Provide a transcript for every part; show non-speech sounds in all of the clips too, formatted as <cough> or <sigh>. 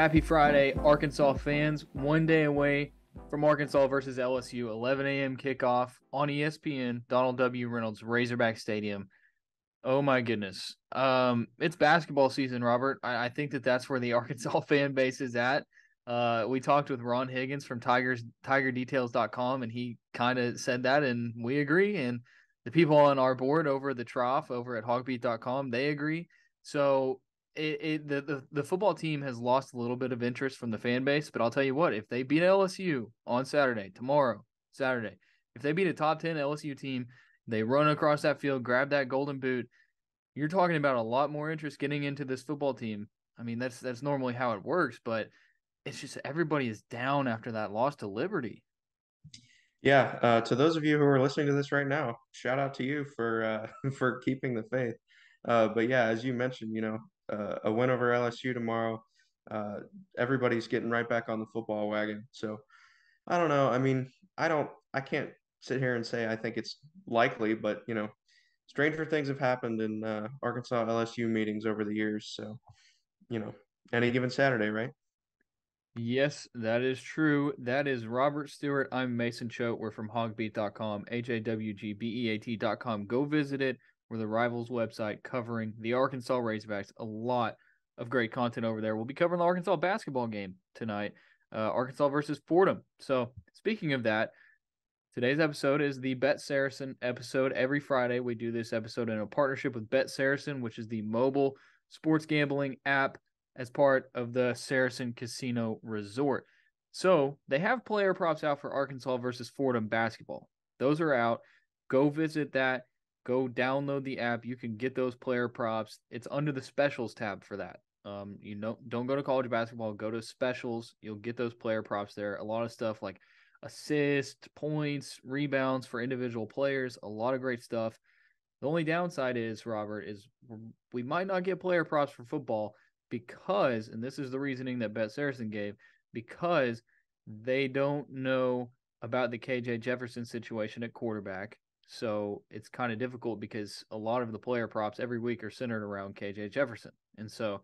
Happy Friday, Arkansas fans. One day away from Arkansas versus LSU, 11 a.m. kickoff on ESPN, Donald W. Reynolds, Razorback Stadium. Oh my goodness. Um, it's basketball season, Robert. I, I think that that's where the <laughs> Arkansas fan base is at. Uh, we talked with Ron Higgins from Tigers TigerDetails.com, and he kind of said that, and we agree. And the people on our board over the trough over at hawgbeat.com, they agree. So it, it the, the the football team has lost a little bit of interest from the fan base, but I'll tell you what, if they beat LSU on Saturday, tomorrow, Saturday, if they beat a top 10 LSU team, they run across that field, grab that golden boot, you're talking about a lot more interest getting into this football team. I mean, that's that's normally how it works, but it's just everybody is down after that loss to Liberty. Yeah, uh, to those of you who are listening to this right now, shout out to you for uh, <laughs> for keeping the faith. Uh, but yeah, as you mentioned, you know, uh, a win over LSU tomorrow, uh, everybody's getting right back on the football wagon. So I don't know. I mean, I don't, I can't sit here and say I think it's likely, but you know, stranger things have happened in uh, Arkansas LSU meetings over the years. So, you know, any given Saturday, right? Yes, that is true. That is Robert Stewart. I'm Mason Choate. We're from hawgbeat.com, H A W G B E A T.com. Go visit it. We're the Rivals website covering the Arkansas Razorbacks. A lot of great content over there. We'll be covering the Arkansas basketball game tonight, uh, Arkansas versus Fordham. So, speaking of that, today's episode is the Bet Saracen episode. Every Friday, we do this episode in a partnership with Bet Saracen, which is the mobile sports gambling app as part of the Saracen Casino Resort. So they have player props out for Arkansas versus Fordham basketball. Those are out. Go visit that. Go download the app. You can get those player props. It's under the specials tab for that. Um, you know, don't go to college basketball. Go to specials. You'll get those player props there. A lot of stuff like assist, points, rebounds for individual players. A lot of great stuff. The only downside is Robert is we might not get player props for football because, and this is the reasoning that Bet Saracen gave, because they don't know about the KJ Jefferson situation at quarterback. So it's kind of difficult because a lot of the player props every week are centered around KJ Jefferson. And so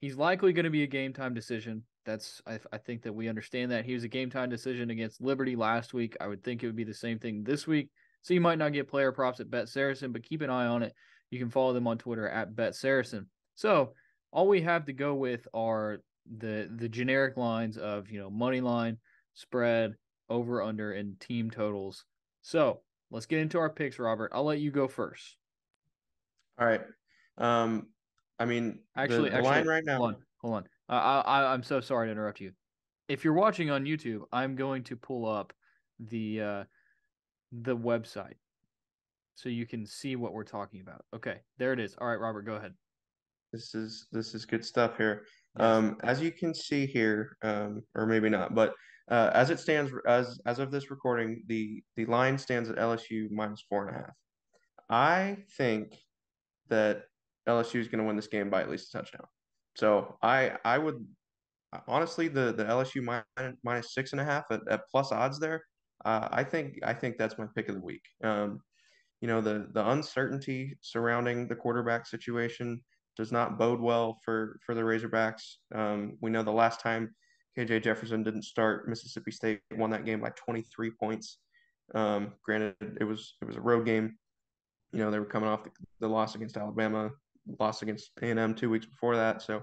he's likely going to be a game time decision. That's I, I think that we understand that he was a game time decision against Liberty last week. I would think it would be the same thing this week. So you might not get player props at Bet Saracen, but keep an eye on it. You can follow them on Twitter at Bet Saracen. So all we have to go with are the the generic lines of you know money line, spread, over under, and team totals. So let's get into our picks, Robert. I'll let you go first. All right. Um, I mean, actually, the, the actually, line right now. Hold on, hold on. Uh, I I'm so sorry to interrupt you. If you're watching on YouTube, I'm going to pull up the uh, the website so you can see what we're talking about. Okay, there it is. All right, Robert, go ahead. This is this is good stuff here. Um, as you can see here, um, or maybe not, but uh, as it stands, as as of this recording, the the line stands at LSU minus four and a half. I think that LSU is going to win this game by at least a touchdown. So I I would honestly the the LSU minus, minus six and a half at, at plus odds there. Uh, I think I think that's my pick of the week. Um, you know the the uncertainty surrounding the quarterback situation does not bode well for for the Razorbacks. Um, we know the last time KJ Jefferson didn't start, Mississippi State won that game by 23 points. Um, granted, it was it was a road game. You know they were coming off the, the loss against Alabama, loss against A&M two weeks before that, so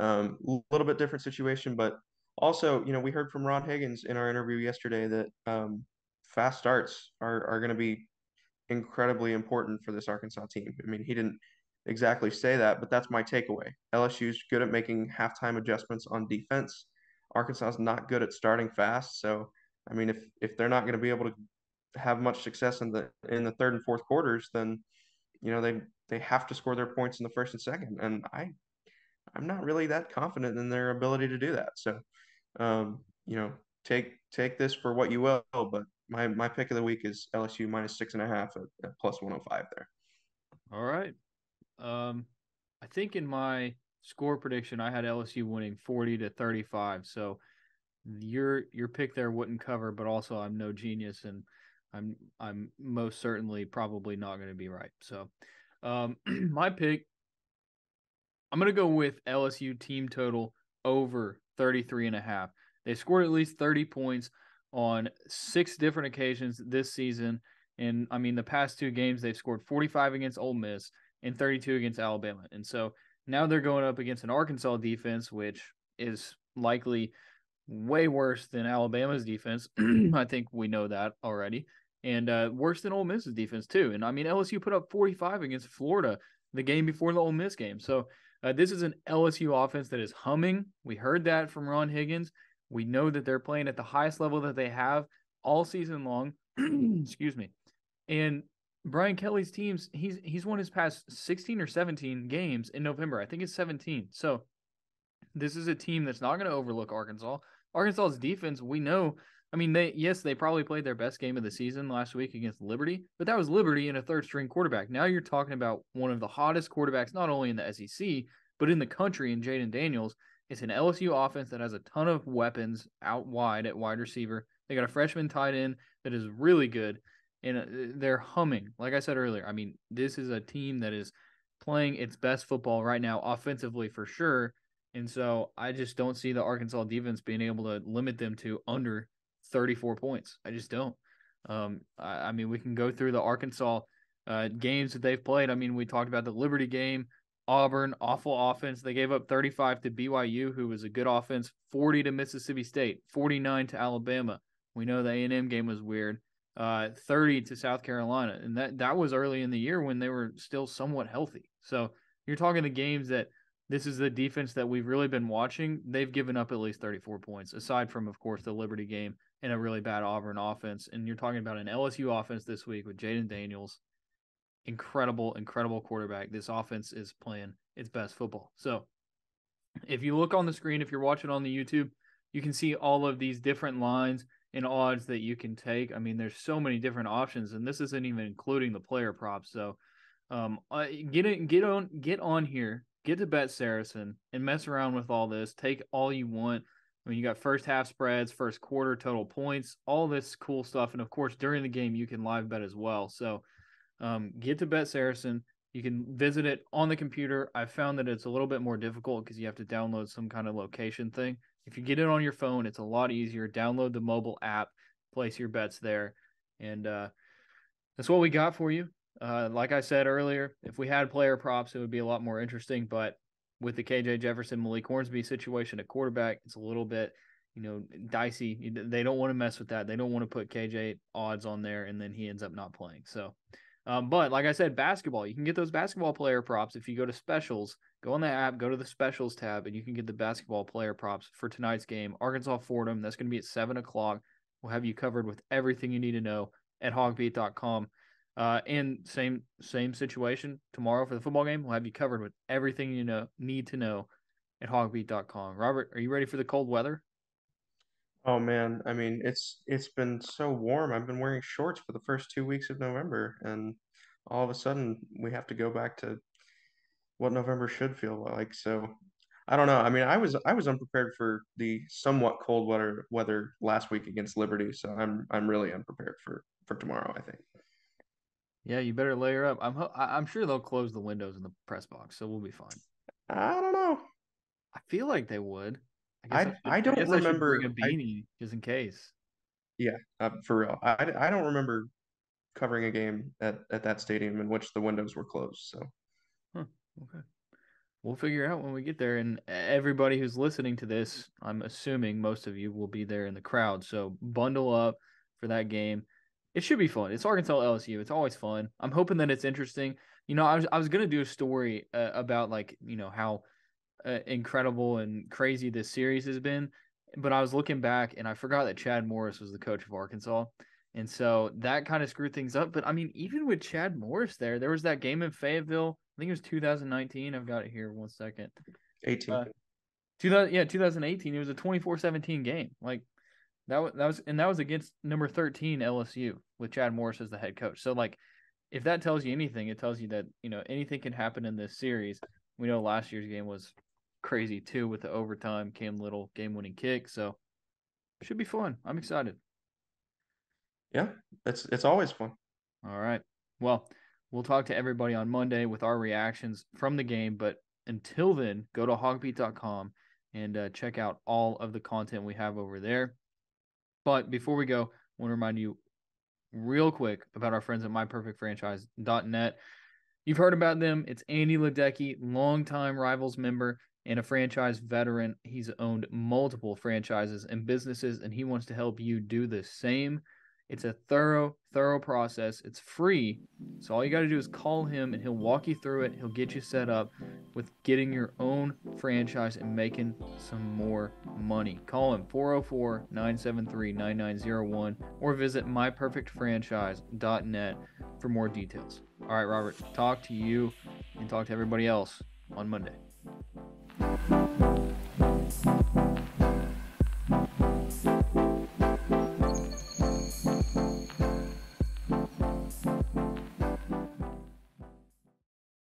um, a little bit different situation. But also, you know, we heard from Ron Higgins in our interview yesterday that um, fast starts are are going to be incredibly important for this Arkansas team. I mean, he didn't exactly say that, but that's my takeaway. LSU's good at making halftime adjustments on defense. Arkansas is not good at starting fast. So, I mean, if if they're not going to be able to have much success in the in the third and fourth quarters, then you know they they have to score their points in the first and second. And I I'm not really that confident in their ability to do that. So, um, you know, take take this for what you will. But my my pick of the week is LSU minus six and a half at, at plus 105 there. All right. Um, I think in my score prediction, I had LSU winning 40 to 35. So your your pick there wouldn't cover, but also I'm no genius and I'm I'm most certainly probably not going to be right. So um, <clears throat> my pick, I'm going to go with LSU team total over 33 and a half. They scored at least 30 points on six different occasions this season. And I mean, the past two games, they've scored 45 against Ole Miss and 32 against Alabama. And so now they're going up against an Arkansas defense, which is likely way worse than Alabama's defense. <clears throat> I think we know that already. And uh, worse than Ole Miss's defense, too. And I mean, LSU put up 45 against Florida the game before the Ole Miss game. So uh, this is an LSU offense that is humming. We heard that from Ron Higgins. We know that they're playing at the highest level that they have all season long. <clears throat> Excuse me. And Brian Kelly's teams, he's he's won his past 16 or 17 games in November. I think it's 17. So this is a team that's not going to overlook Arkansas. Arkansas's defense, we know. I mean, they yes, they probably played their best game of the season last week against Liberty, but that was Liberty and a third string quarterback. Now you're talking about one of the hottest quarterbacks, not only in the SEC, but in the country in Jayden Daniels. It's an LSU offense that has a ton of weapons out wide at wide receiver. They got a freshman tight end that is really good, and uh, they're humming. Like I said earlier, I mean, this is a team that is playing its best football right now, offensively for sure. And so I just don't see the Arkansas defense being able to limit them to under 34 points. I just don't. Um, I, I mean, we can go through the Arkansas uh, games that they've played. I mean, we talked about the Liberty game, Auburn, awful offense. They gave up 35 to BYU, who was a good offense, 40 to Mississippi State, 49 to Alabama. We know the A&M game was weird. Uh, 30 to South Carolina, and that that was early in the year when they were still somewhat healthy. So you're talking the games that this is the defense that we've really been watching. They've given up at least 34 points, aside from, of course, the Liberty game and a really bad Auburn offense. And you're talking about an LSU offense this week with Jayden Daniels, incredible, incredible quarterback. This offense is playing its best football. So if you look on the screen, if you're watching on the YouTube, you can see all of these different lines and odds that you can take. I mean, there's so many different options, and this isn't even including the player props. So um, get in, get on, get on here get to Bet Saracen and mess around with all this. Take all you want. I mean, you got first half spreads, first quarter total points, all this cool stuff, and of course during the game you can live bet as well. So um, get to Bet Saracen. You can visit it on the computer. I found that it's a little bit more difficult because you have to download some kind of location thing. If you get it on your phone, it's a lot easier. Download the mobile app, place your bets there, and uh, that's what we got for you. Uh, like I said earlier, if we had player props, it would be a lot more interesting. But with the KJ Jefferson, Malik Hornsby situation at quarterback, it's a little bit, you know, dicey. They don't want to mess with that. They don't want to put KJ odds on there, and then he ends up not playing. So, um, but like I said, basketball, you can get those basketball player props if you go to specials. Go on the app, go to the specials tab, and you can get the basketball player props for tonight's game. Arkansas Fordham. That's going to be at seven o'clock. We'll have you covered with everything you need to know at hawgbeat.com. Uh, and same same situation tomorrow for the football game. We'll have you covered with everything you know need to know at hawgbeat.com. Robert, are you ready for the cold weather? Oh man, I mean it's it's been so warm. I've been wearing shorts for the first two weeks of November, and all of a sudden we have to go back to what November should feel like. So I don't know. I mean, I was I was unprepared for the somewhat cold weather weather last week against Liberty, so I'm I'm really unprepared for for tomorrow. I think. Yeah, you better layer up. I'm I'm sure they'll close the windows in the press box, so we'll be fine. I don't know. I feel like they would. I I, I, I, don't I remember I bring a beanie just in case. Yeah, uh, for real. I, I don't remember covering a game at, at that stadium in which the windows were closed. So, huh, okay, we'll figure out when we get there. And everybody who's listening to this, I'm assuming most of you will be there in the crowd. So bundle up for that game it should be fun. It's Arkansas LSU. It's always fun. I'm hoping that it's interesting. You know, I was I was gonna do a story uh, about like you know how uh, incredible and crazy this series has been, but I was looking back and I forgot that Chad Morris was the coach of Arkansas, and so that kind of screwed things up. But I mean, even with Chad Morris there, there was that game in Fayetteville. I think it was 2019. I've got it here. One second. 18. Uh, 2000, yeah, 2018. It was a 24-17 game. Like that was that was and that was against number 13 LSU with Chad Morris as the head coach. So like if that tells you anything, it tells you that, you know, anything can happen in this series. We know last year's game was crazy too with the overtime Cam Little game winning kick. So should be fun. I'm excited. Yeah, it's it's always fun. All right. Well, we'll talk to everybody on Monday with our reactions from the game, but until then, go to hawgbeat.com and uh, check out all of the content we have over there. But before we go, I want to remind you real quick about our friends at myperfectfranchise.net. You've heard about them. It's Andy Luedecke, longtime Rivals member and a franchise veteran. He's owned multiple franchises and businesses, and he wants to help you do the same. It's a thorough, thorough process. It's free. So all you got to do is call him and he'll walk you through it. He'll get you set up with getting your own franchise and making some more money. Call him 404 973 9901 or visit myperfectfranchise.net for more details. All right, Robert, talk to you and talk to everybody else on Monday.